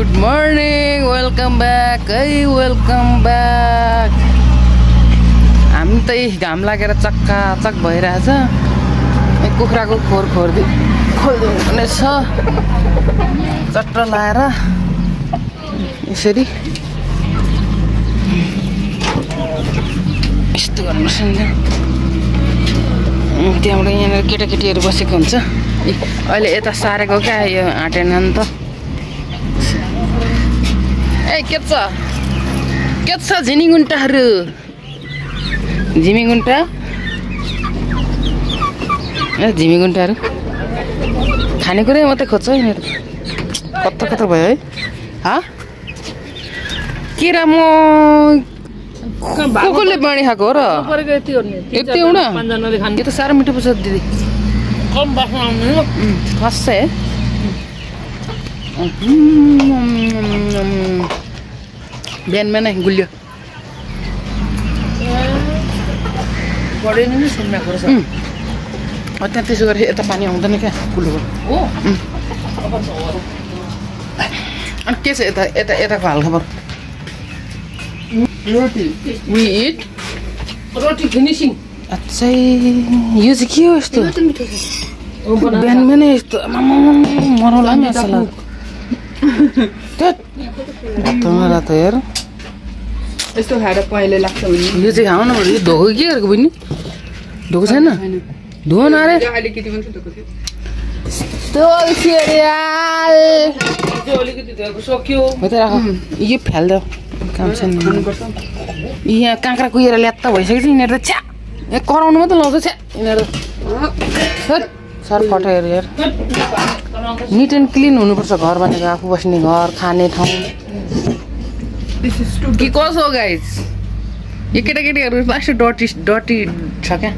Good morning welcome back है welcome back हामी त घाम लागेर चक्का चक भइरहेछ। कुखुराको खोर खोर्दि खोलिदिनु छ चट्ट लाएर यसरी यस्तो गर्नुपर्छ नि त्यहाँबाट यहाँनिर केटाकेटीहरू बसेको हुन्छ। अहिले यता सारेको क्या? यो आँटेन नि त। के छ के छ झिनिगुन्टाहरू झिमिगुन्टा ए झिमिगुन्टाहरू खानेकुरै मात्रै खोज्छ है यिनीहरू कत्रो कत्रो भयो है हा केरा म को कोले बाँडी खाएको हो र यति एउटा यो त साह्रो मिठो पर्छ दिदी खस्छ है बिहान बिहानै गुलियो त्यहाँ त्यसो गरी यता पानी आउँदैन क्या कुलोको अनि के छ यता यता यताको हालखबर रोटी वी इट रोटी फिनिसिङ यो चाहिँ के हो यस्तो बिहान बिहानै यस्तो मरौला नि रातो रातो हेर यस्तो खाएर पहिले लाग्छ भने यो चाहिँ खाऊ न। यो धोको के गरेको बहिनी धोको छैन धुव न अरे अलिकति थियो त यो काम छैन यहाँ काँक्रा कुहिएर ल्यात्त भइसकेको छ यिनीहरू त छ्या ए कराउनु मात्रै लाउँछ छ्या यिनीहरू सर सर फटाएर हेर निट एन्ड क्लिन हुनुपर्छ घर भनेको आफू बस्ने घर खाने ठाउँ। दिस इज टु कि कसो हो गाइज यो केटाकेटीहरू लास्ट डटी डटी छ क्या?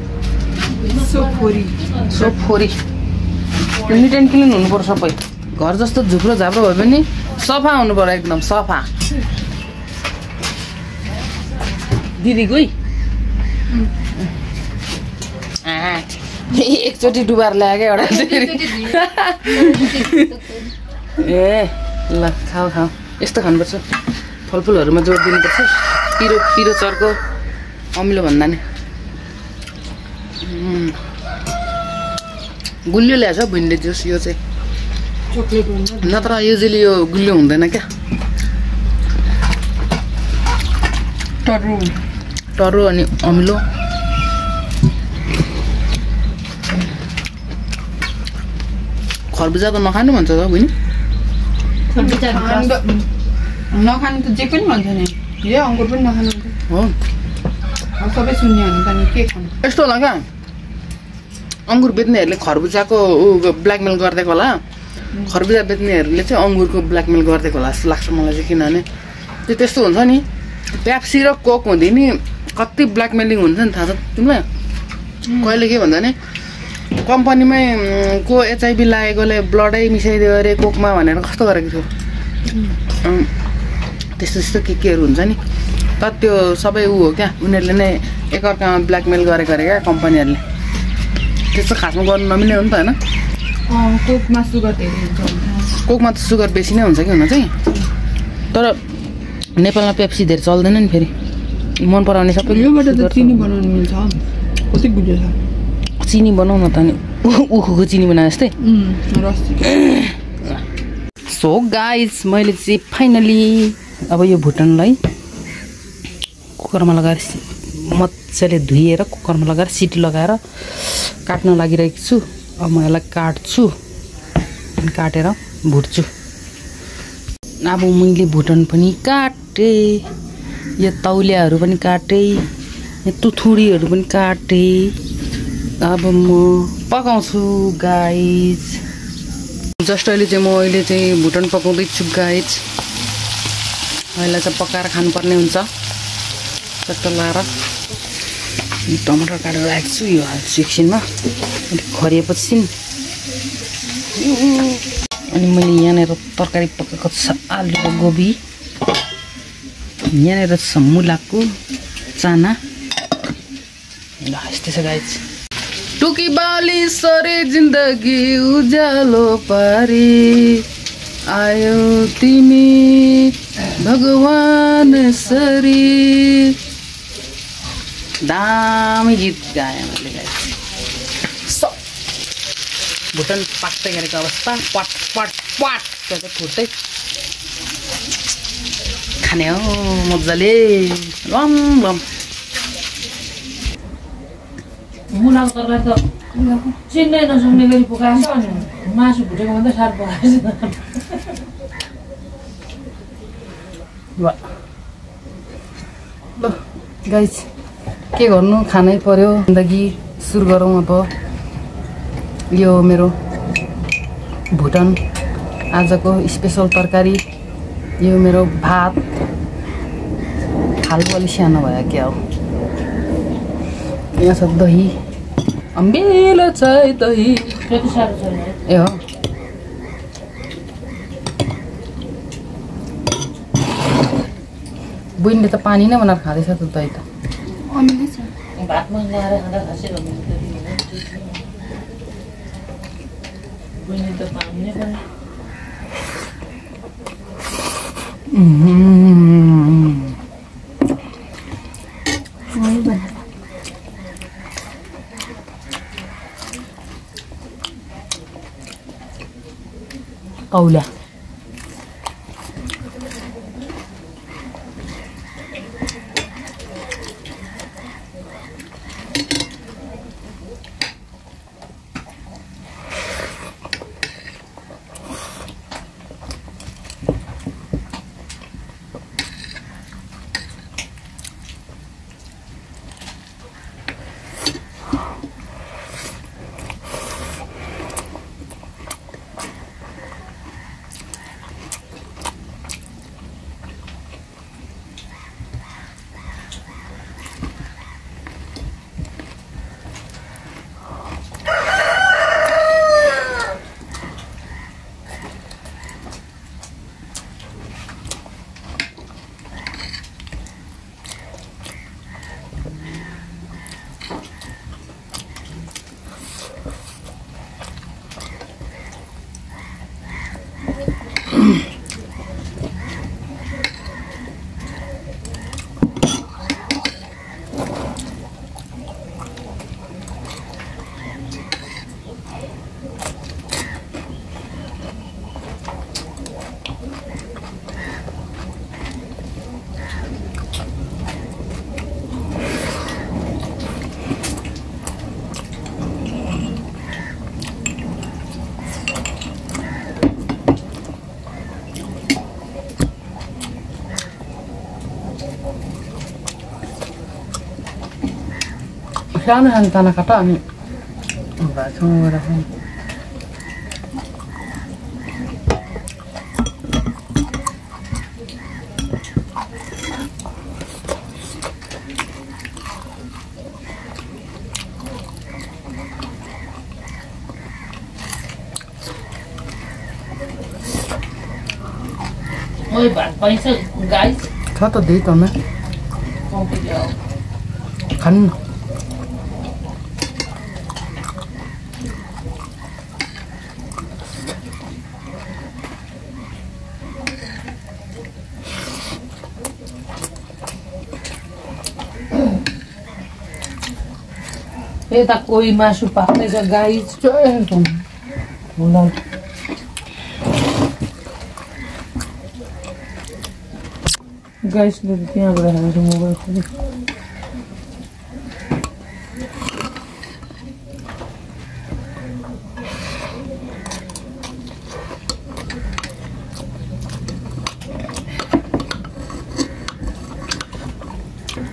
निट एन्ड क्लिन हुनुपर्छ सबै। घर जस्तो झुप्रो झाप्रो भए पनि सफा हुनु पऱ्यो एकदम सफा। दिदी गई। एकचोटि डुबाएर ल्यायो क्या एउटा ए ल खाऊ खाऊ यस्तो खानुपर्छ फलफुलहरूमा जोड दिनुपर्छ पिरो पिरो चर्को अमिलो भन्दा नि. गुलियो ल्याएछ हौ भिन्डी जुस यो चाहिँ नत्र युजली यो गुलियो हुँदैन क्या टरु टर्रो अनि अमिलो खरबुजा त नखानु भन्छ त बहिनी। नखानु त जे पनि भन्छ नि। ए अङ्कुर पनि नखानु। हो। अब सबै सुन्यो भने त नि के खानु। यस्तो होला क्या। अङ्गुर बेच्नेहरूले खरबुजाको ऊ ब्ल्याकमेल गरिदिएको होला। खरबुजा बेच्नेहरूले चाहिँ अङ्गुरको ब्ल्याकमेल गरिदिएको होला जस्तो लाग्छ मलाई चाहिँ किनभने त्यो त्यस्तो हुन्छ नि। प्याप्सी र कोक हुँदै नि। कति ब्ल्याकमेलिङ हुन्छ नि थाहा छ तिमीलाई? कहिले के भन्दा नि? कम्पनीमै को एचआइबी लागेकोले ब्लडै मिसाइदियो अरे कोकमा भनेर कस्तो गरेको थियो? त्यस्तो त्यस्तो के केहरू हुन्छ नि? तर त्यो सबै ऊ हो क्या उनीहरूले नै एकअर्कामा ब्ल्याकमेल गरेको अरे क्या कम्पनीहरूले। त्यस्तो खासमा गर्नु नमिल्ने हो नि त होइन? कोकमा सुगर धेरै। कोकमा त। सुगर बेसी नै हुन्छ कि हुन चाहिँ? तर नेपालमा पेप्सी धेरै चल्दैन नि फेरि। मन पराउने सबै योबाट त चिनी बनाउनु मिल्छ। कति बुझ्यो चिनी बनाउन त नि उखुको चिनी बनाए जस्तै। सो गाइस मैले चाहिँ फाइनली अब यो भुटनलाई कुकरमा लगाएर मजाले धुएर कुकरमा लगाएर सिटी लगाएर काट्न लागिरहेको छु। अब म यसलाई काट्छु अनि काटेर भुट्छु। अब मैले भुटन पनि काटेँ यो तौलियाहरू पनि काटेँ यो तुथुडीहरू पनि काटेँ। अब म पकाउँछु गाइज जस्ट अहिले चाहिँ म अहिले चाहिँ भुटन पकाउँदैछु गाइज अहिले चाहिँ पकाएर खानुपर्ने हुन्छ। चट्ट लाएर। टमाटर काटेर राखेको छु यो हाल्छु एकछिनमा। अलिक खरिएपछि। अनि मैले यहाँनिर तरकारी पकाएको छ आलु र गोबी। यहाँनिर छ मुलाको चाना। ल यस्तै छ गाइज टुकी बाली सरे जिन्दगी उज्यालो पारी। आयो तिमी भगवान सरी। दामी गीत गाएँ मैले गाएँ भुटन पाक्दै गरेको अवस्था। पट पट पट। गर्दै फुट्दै। खाने हो मजाले। लम लम मुलाको तरकारी त चिन्नै नसक्ने गरी पकाएको अनि मासु भुटेको भन्दा साह्रो पकाएको ल गाइस के गर्नु खानै पर्यो जिन्दगी सुरु गरौँ अब यो मेरो भुटान आजको स्पेसल तरकारी यो मेरो भात खालको अलिक सानो भयो क्या हो यहाँ छ दही। अम्बिलो चाय दही। ए हो। त पानी नै बनाएर खाँदैछ त दही त। قوله. औला सानो सानो दाना काट अनि भातसँग गएर खाउँ। ओइ भात पाइन्छ गाई छ त दिइ तँलाई कम्ती ल्याऊ खानु न यता कोही मासु पाक्दैछ गाई हुँदा गाइसले त त्यहाँबाट खान्छ मोबाइल खोले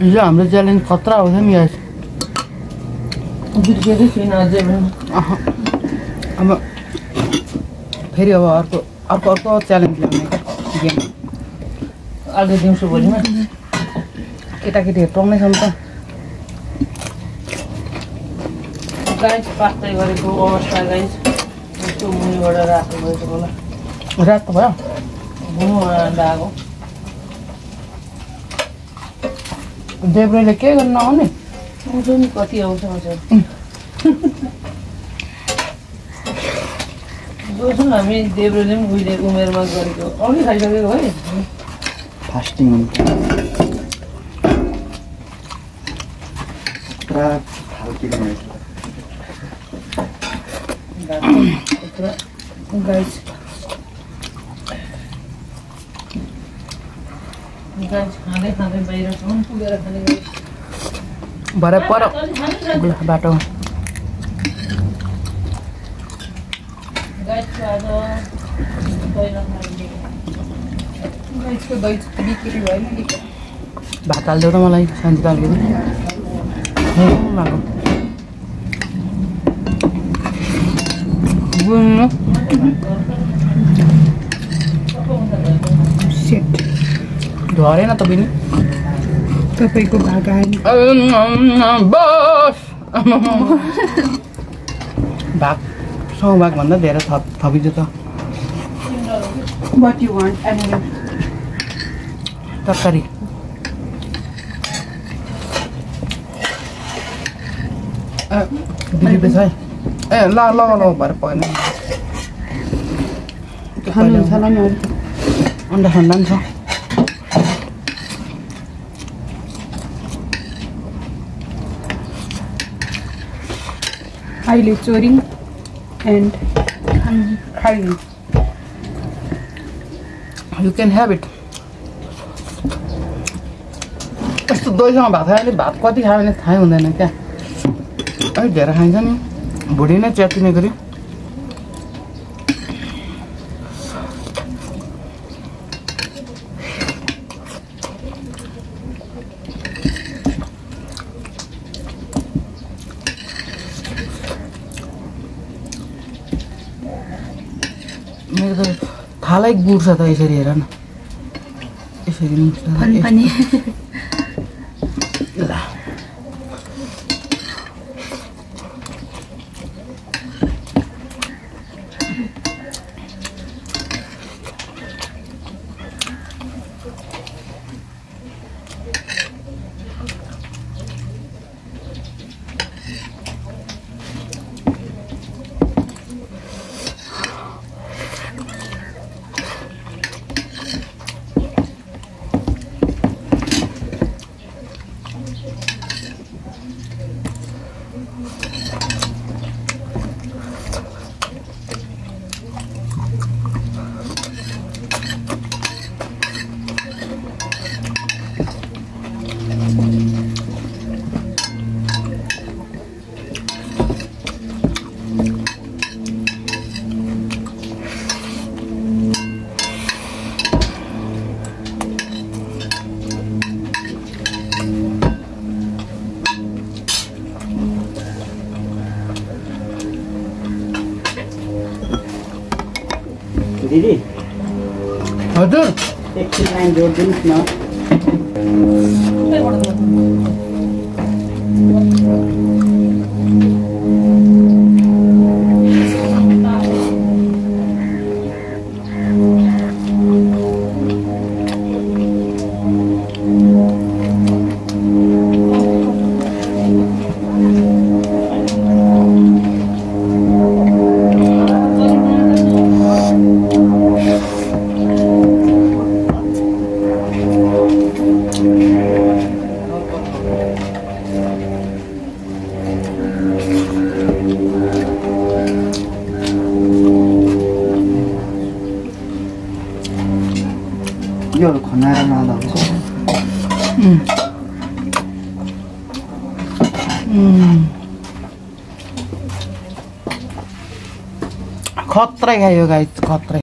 हिजो हाम्रो च्यालेन्ज खतरा आउँछ नि गाइस बिर्सेकै छुइनँ अझै पनि। अब फेरि अब अर्को अर्को अर्को च्यालेन्ज ल्याउने क्या गेम आज दिउँसो भोलिमा केटाकेटीहरू टङ्नै छ नि त गाइस पाक्दै गरेको अवस्था गाइस यस्तो मुनिबाट रातो भएको होला रात भयो हुनु आएको देब्रेले के गर्न आउने आउँछ नि कति आउँछ आउँछ दोस्रो हामी देब्रोले पनि उहिले उमेरमा गरेको अघि खाइसकेको है फास्टिङ पुरा गाइस खाँदै खाँदै बाहिरसम्म पुगेर खाने भरे पर। बाटो। भात हालिदेऊ त मलाई शान्ति अलिकति भएको बुझ्नु सेट झरेन त पनि तपाईँको भाग आएन बस भाग सौ भागभन्दा धेरै थप थपिदियो त तरकारी है ए ल ल ल भएर परेन खानुहुन्छ होला नि अरू अन्डा सन्डा पनि छ अहिले चोरिङ एन्ड खाइङ यु क्यान ह्याभ इट यस्तो दहीसँग भात खायो भने भात कति खायो भने थाहै हुँदैन क्या। अलिक धेरै खाइन्छ नि। भुँडी नै च्यातिने गरी मेरो त थालै गुड्छ त यसरी हेर न। यसरी and your drink now. 튀겨도 건나름하다 고. 음. 음. 겉들어가 여기가 있어 겉들 어.